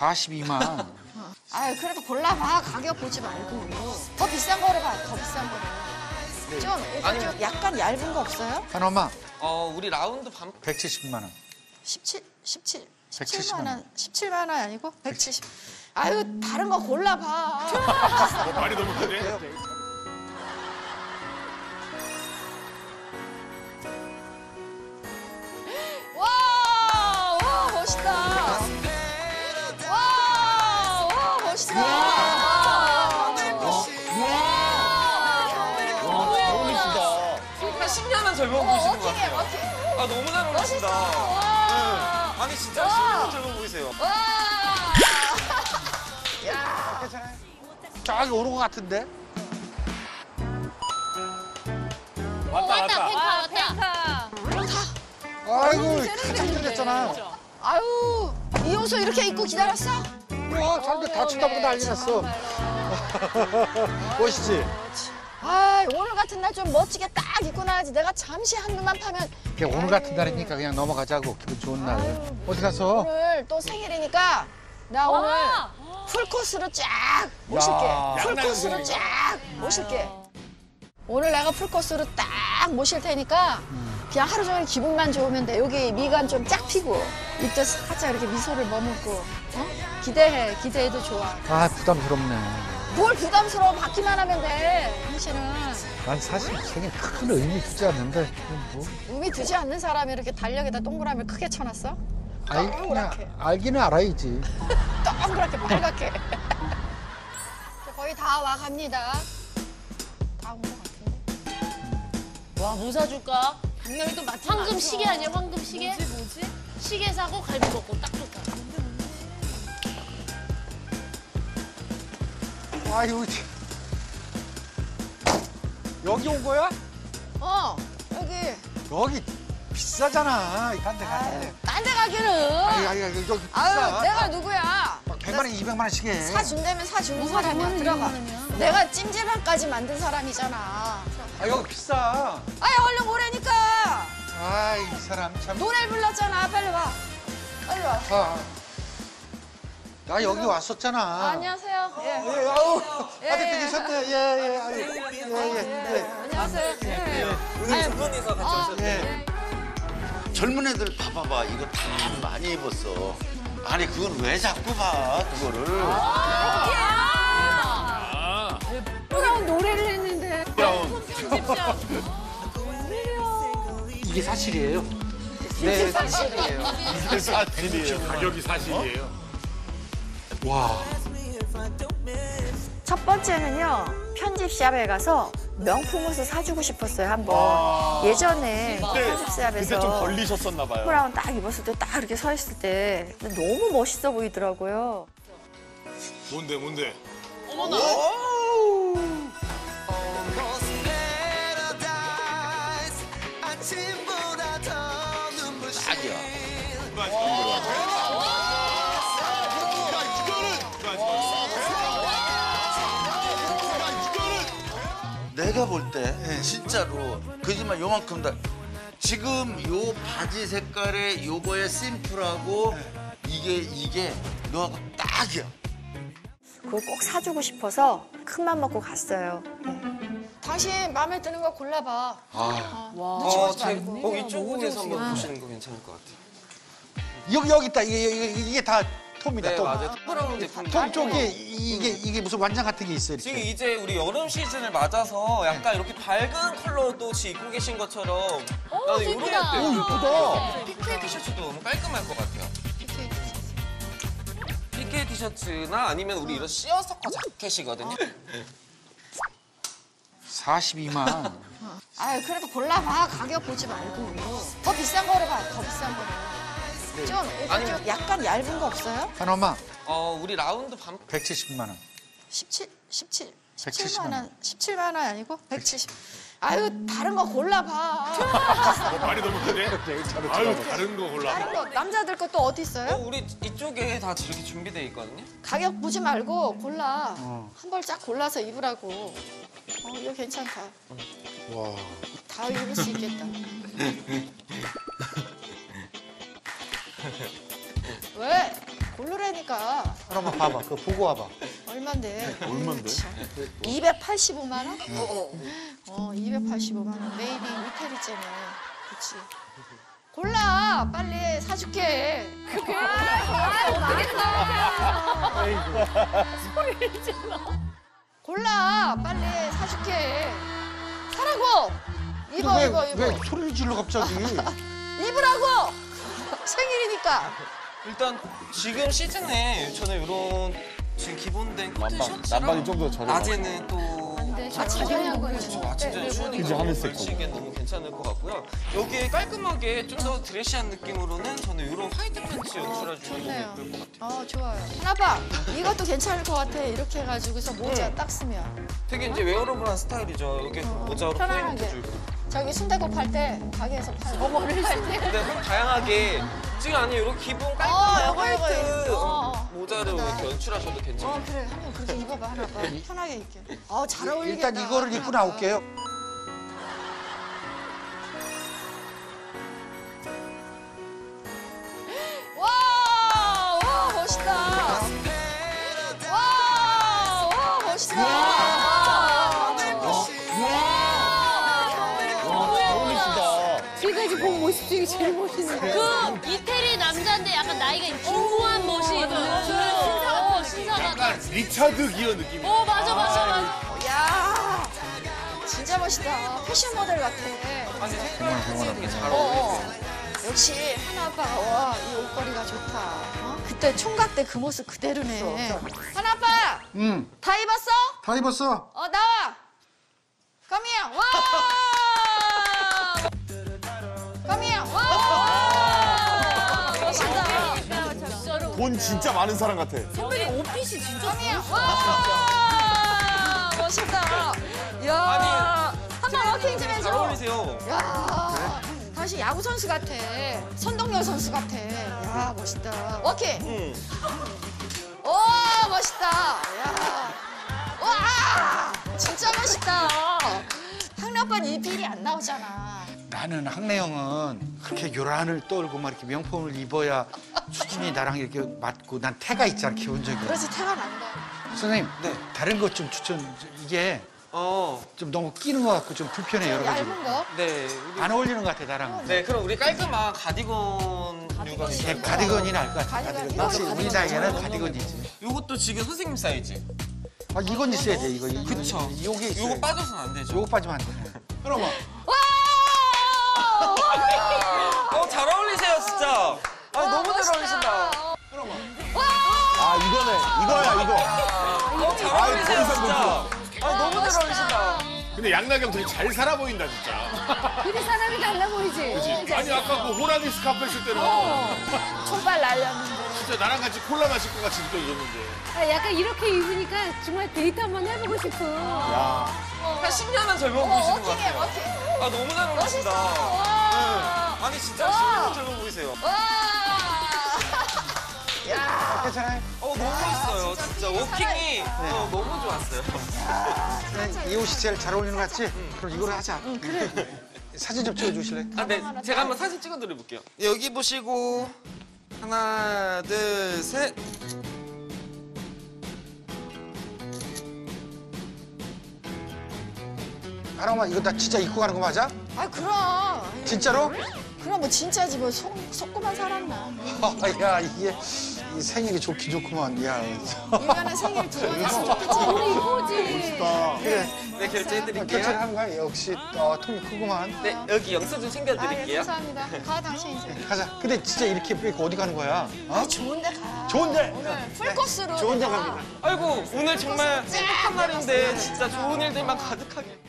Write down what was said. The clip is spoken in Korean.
42만. 아유 그래도 골라봐. 가격 보지 말고. 더 비싼 거를 봐더 비싼 거를 좀, 아니, 좀 약간 얇은 거 없어요? 한 엄마. 어, 우리 라운드 반 170만 원. 17, 17, 170만 17만 원. 원. 17만 원 아니고 170 아유 다른 거 골라봐. 말이 너무 크네. 젊어 어, 보이시는 것 어떻게 같아요. 아, 너무 잘 어울리신다. 와, 아니, 진짜 10년은 젊어 보이세요. 와. 저기 오는 것 같은데? 왔다 왔다. 왔다. 아이고, 가장 들렸잖아. 아유 이 옷을 이렇게 입고 기다렸어? 와, 사람들 다 쳐다보고 난리 났어. 멋있지? 아 오늘 같은 날 좀 멋지게 딱 입고 나야지 내가 잠시 한눈만 파면 그냥 오늘 같은 날이니까 그냥 넘어가자고. 기분 좋은 날. 어디 가서? 오늘 또 생일이니까 나 오늘 풀코스로 쫙 모실게 야. 풀코스로 쫙 모실게 오늘 내가 풀코스로 딱 모실 테니까 그냥 하루 종일 기분만 좋으면 돼 여기 미간 좀 쫙 피고 입도 살짝 이렇게 미소를 머금고 어? 기대해 기대해도 좋아 아, 부담스럽네. 뭘 부담스러워 받기만 하면 돼 당신은 난 사실 생에 큰 의미 두지 않는데. 뭐. 의미 두지 않는 사람이 이렇게 달력에다 동그라미를 크게 쳐놨어? 아이, 동그랗게 그냥 알기는 알아야지. 동그랗게 빨갛게 거의 다 와 갑니다 다 온 것 같은데 와, 뭐 사줄까? 분명히 또 황금 시계 아니야, 황금 시계? 뭐지, 뭐지? 시계 사고 갈비 먹고 딱 좋다. 아유, 참. 여기 온 거야? 어 여기 여기 비싸잖아. 딴데 가는데. 딴데 가기는 아유, 아유, 아유, 여기 비싸. 아유 내가 누구야 100만 원, 200만 원씩 해. 사준다면 사주는 사람이야 들어가 내가 찜질방까지 만든 사람이잖아 아, 여기 비싸. 아이 얼른 오라니까 아이, 이 사람 참. 노래를 불렀잖아 빨리 와 빨리 와 아, 나 여기 왔었잖아. 아, 안녕하세요 예. 예, 아우, 예, 아들 예. 되셨네. 예, 예, 아유, 예, 예, 예. 안녕하세요 예. 오늘 두 분이서 같이 아, 오셨어요. 예. 젊은 애들 봐봐봐 이거 다 많이 입었어 아니 그건 왜 자꾸 봐 그거를 노래를 했는데 이게 사실이에요? 네, 사실이에요. 사실이에요. 가격이 사실이에요. 와. 첫 번째는요 편집샵에 가서 명품 옷을 사주고 싶었어요 한번 예전에 편집샵에서 그때 좀 걸리셨었나 봐요. 브라운 딱 입었을 때 딱 이렇게 서 있을 때 너무 멋있어 보이더라고요 뭔데 뭔데? 딱이야 내가 볼 때 진짜로 거짓말 요만큼 다 지금 요 바지 색깔의 요거의 심플하고 이게 이게 너하고 딱이야. 그걸 꼭 사주고 싶어서 큰 맘 먹고 갔어요. 당신 마음에 드는 거 골라봐. 눈치 어, 보지 제, 말고. 어, 이쪽에서 한번 보시는 거 괜찮을 것 같아요. 여기, 여기 있다. 이게, 이게, 이게 다 톰이다, 네, 톰. 맞아요. 브라운 제품. 톰 쪽에 이게, 이게 무슨 완장 같은 게 있어, 지금 이렇게. 이제 우리 여름 시즌을 맞아서 약간 이렇게 밝은 컬러도 지금 입고 계신 것처럼 나는 이런 예쁘다. 것도 오, 이쁘다. PK 티셔츠도 너무 깔끔할 것 같아요. PK 티셔츠나 아니면 우리 이런 시어서커 자켓이거든요. 42만. 아유 그래도 골라봐 가격 보지 말고 더 비싼 거를 봐 더 비싼 거를 좀, 일단 좀 약간 얇은 거 없어요? 한 엄마 어, 우리 라운드 반 170만 원. 17, 17, 170만 17만 원 17만 원 아니고 170 아유 다른 거 골라봐 말이 너무 크네. 아유 다른 거 골라. 다른 거 남자들 것도 어디 어, 있어요? 우리 이쪽에 다 이렇게 준비되어 있거든요. 가격 보지 말고 골라 한 벌 쫙 골라서 입으라고 어 이거 괜찮다 와. 다 입을 수 있겠다 왜? 고르라니까. 하나만 봐봐. 그거 보고 와봐. 얼만데? 얼만데? 285만 원? 어, 285만 원. made in 이태리제네. 그치. 골라! 빨리 사줄게. 그게 골라! 빨리 사줄게. 사라고! 입어, 왜, 입어, 입어. 왜 소리를 질러 갑자기? 입으라고! 생일이니까. 일단 지금 시즌에 저는 이런 지금 기본된 코트 셔츠랑 남방이 좀 더 저렴하고. 낮에는 또 그냥 그렇죠. 아침저녁에 추우니까 하늘색 걸치기엔 너무 괜찮을 것 같고요. 여기에 깔끔하게 좀 더 드레시한 느낌으로는 저는 이런 화이트 팬츠 연출해주는 게 너무 좋네요. 예쁠 것 같아요. 어, 좋아요. 하나봐. 이것도 괜찮을 것 같아. 이렇게 해가지고서 모자 응. 딱 쓰면. 되게 이제 wearable한 스타일이죠. 여기 모자로 편안하게. 포인트 주고. 저기 순대국 팔 때 가게에서 팔. 어머를 팔 때. 근데 좀 다양하게 지금 아니 이런 기본 어, 깔끔한 요거, 화이트 요거. 어, 어. 모자를. 이렇게 연출하셔도 괜찮아요. 어 그래 한번 그렇게 입어봐 하나 봐 편하게 입게 어잘 어울리겠다 일단 이거를 입고 나올게요. 중에 제일 멋있는 그 이태리 남자인데 약간 나이가 중후한 멋이 있는 어, 신사가 약간 리차드 기어 느낌이. 어 맞아 맞아 맞아 야 진짜 멋있다 패션 모델 같아 아니 색깔 자체가 되게 잘 어, 어울리세요. 어. 역시 하나 아빠가 와 이 옷걸이가 좋다 어? 그때 총각 때 그 모습 그대로네 하나 아빠 응. 다 입었어? 다 입었어. 어 나와 진짜 많은 사람 같아. 선배님 옷 fit이 진짜 와! 멋있다. 야. 한번 워킹 좀 잘 해줘 어울리세요. 야. 다시 야구 선수 같아. 선동열 선수 같아. 야 멋있다. 워킹. 응. 오 멋있다. 야. 와, 진짜 멋있다. 학래 형은 이 feel이 안 나오잖아. 나는 학래 형은 그렇게 요란을 떨고 막 이렇게 명품을 입어야 수준이 나랑 이렇게 맞고 난 태가 있잖아 기본적으로. 그래서 태가 난다. 선생님, 네. 다른 것 좀 추천. 이게 어, 좀 너무 끼는 것 같고 좀 불편해 여러 가지. 얇은 거. 네. 우리- 안 어울리는 것 같아 나랑. 네, 그럼 우리 깔끔한 가디건 류가 네, 가디건이 나을 것 같아. 가디건. 역시 우리. 나이에는 가디건이지. 요것도 지금 선생님 사이즈. 아 이건 있어야 돼 이거. 이거 그쵸. 요게 있어야 요거 돼. 빠져서는 안 되죠. 요거 빠지면 안 돼. 그럼 와! 어, 잘 어울리세요, 진짜. 아, 너무 잘. 어울리신다. 아 이거네. 이거야 이거. 어, 잘 어울리세요, 진짜. 못 아, 너무 잘 어울리신다. 근데 양락이 되게 잘 살아 보인다 진짜. 그리 사람이 달라 보이지 그치? 아니 아까 그 호랑이 스카프 했을 때는 총발 날렸는데. 진짜 나랑 같이 콜라 마실 것 같이 느껴졌는데. 아, 약간 이렇게 입으니까 정말 데이트 한번 해보고 싶어 한 10년은 젊어 어, 보이시는 것 같아요. 아, 너무 잘 어울리신다. 와! 네. 아니, 진짜 10년은 젊어 보이세요. 와! 야! 괜찮아요? 어, 너무 멋있어요. 진짜 워킹이 어, 너무 좋았어요. 네, 이 옷이 제일 잘 어울리는 것 같지? 그럼 이거로 하자. 그래. 사진 좀 찍어주실래? 아, 네. 제가 한번 사진 찍어드려 볼게요. 여기 보시고 하나, 둘, 셋. 아랑아 이거 나 진짜 입고 가는 거 맞아? 아, 그럼. 진짜로? 그럼 뭐 진짜지 뭐 속, 속고만 살았나. 아, 야 이게 이 생일이 좋긴 좋구만. 야. 일년에 생일 두 번 했으면 좋겠지. 우리 이거지 그래. 네, 결제해드릴게요. 결제하는 거야? 역시 어, 통이 크구만. 네, 여기 영수증 아, 예, 챙겨드릴게요. 감사합니다. 가, 당신 이제. 가자. 근데 진짜 이렇게 입고 어디 가는 거야? 어? 좋은데 가. 좋은데? 오늘 풀코스로. 좋은데 갑니다. 아이고, 오늘 정말 행복한 날인데 진짜 좋은 일들만 가득하게.